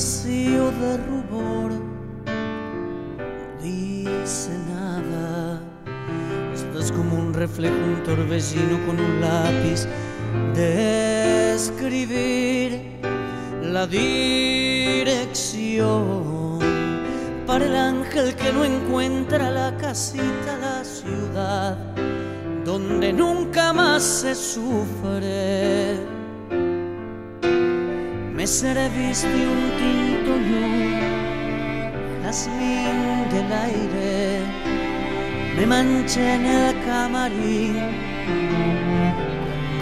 vacío de rubor no dice nada. Estás como un reflejo, un torbellino con un lápiz de escribir la dirección para el ángel que no encuentra la casita, la ciudad donde nunca más se sufre me serviste un tinto un jazmín del aire, me manché en el camarín,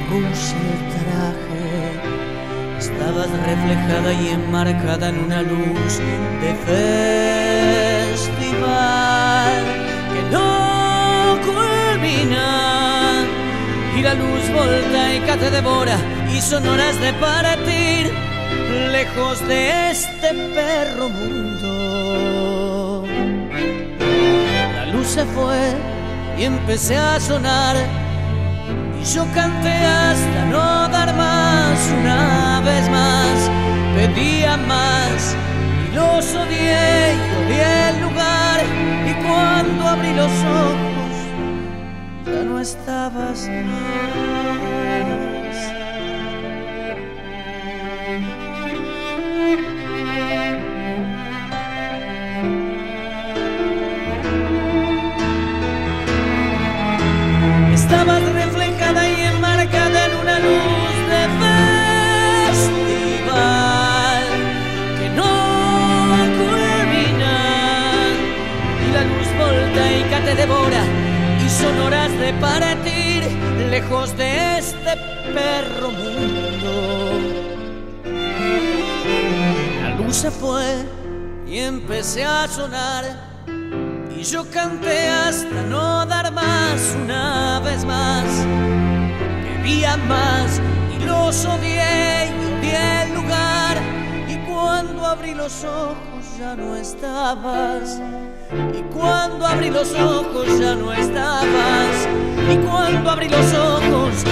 puse el traje, estabas reflejada y enmarcada en una luz de festival que no culmina y la luz voltaica te devora y son horas de partir lejos de este perro mundo. La luz se fue y empecé a sonar y yo canté hasta no dar más una vez más. Pedía más y los odié y odié el lugar y cuando abrí los ojos ya no estabas más. Estabas reflejada y enmarcada en una luz de festival que no culmina y la luz voltaica te devora y son horas de partir lejos de este perro mundo. La luz se fue y empecé a sonar y yo canté hasta no dar más una vez más. Bebía más y los odié y odié el lugar. Y cuando abrí los ojos ya no estabas. Y cuando abrí los ojos ya no estabas. Y cuando abrí los ojos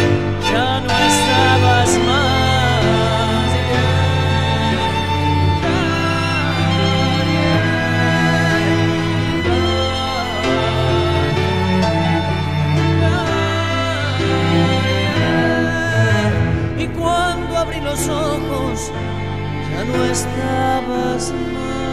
no estabas más.